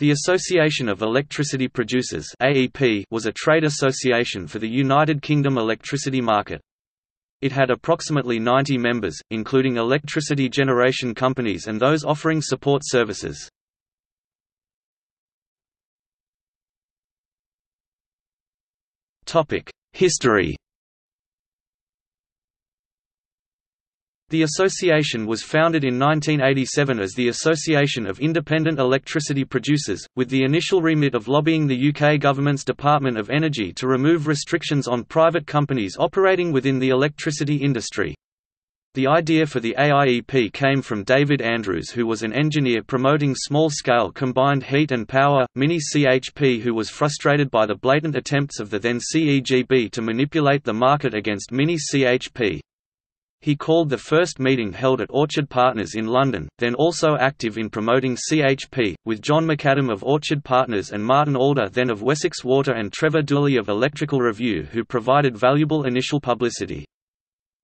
The Association of Electricity Producers AEP was a trade association for the United Kingdom electricity market. It had approximately 90 members, including electricity generation companies and those offering support services. History The association was founded in 1987 as the Association of Independent Electricity Producers, with the initial remit of lobbying the UK government's Department of Energy to remove restrictions on private companies operating within the electricity industry. The idea for the AIEP came from David Andrews who was an engineer promoting small-scale combined heat and power, mini-CHP who was frustrated by the blatant attempts of the then CEGB to manipulate the market against mini-CHP. He called the first meeting held at Orchard Partners in London, then also active in promoting CHP, with John McAdam of Orchard Partners and Martin Alder then of Wessex Water and Trevor Dooley of Electrical Review who provided valuable initial publicity.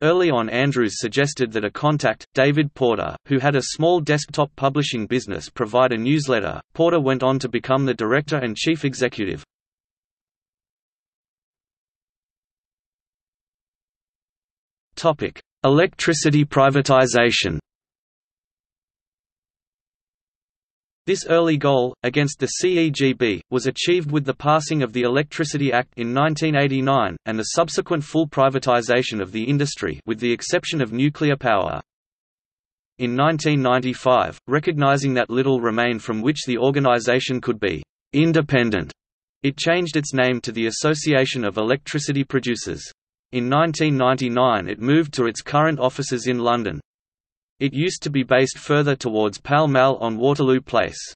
Early on Andrews suggested that a contact, David Porter, who had a small desktop publishing business provide a newsletter. Porter went on to become the director and chief executive. Topic: Electricity privatization This early goal, against the CEGB, was achieved with the passing of the Electricity Act in 1989, and the subsequent full privatization of the industry with the exception of nuclear power. In 1995, recognizing that little remained from which the organization could be independent, it changed its name to the Association of Electricity Producers. In 1999 it moved to its current offices in London. It used to be based further towards Pall Mall on Waterloo Place.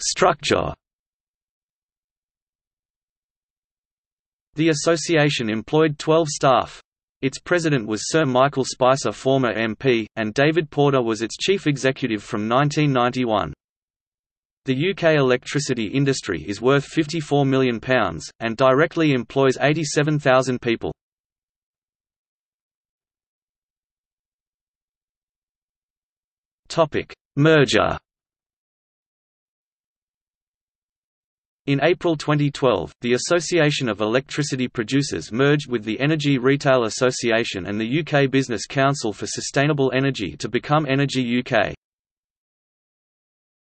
Structure The association employed 12 staff. Its president was Sir Michael Spicer former MP, and David Porter was its chief executive from 1991. The UK electricity industry is worth £54 million, and directly employs 87,000 people. Merger In April 2012, the Association of Electricity Producers merged with the Energy Retail Association and the UK Business Council for Sustainable Energy to become Energy UK.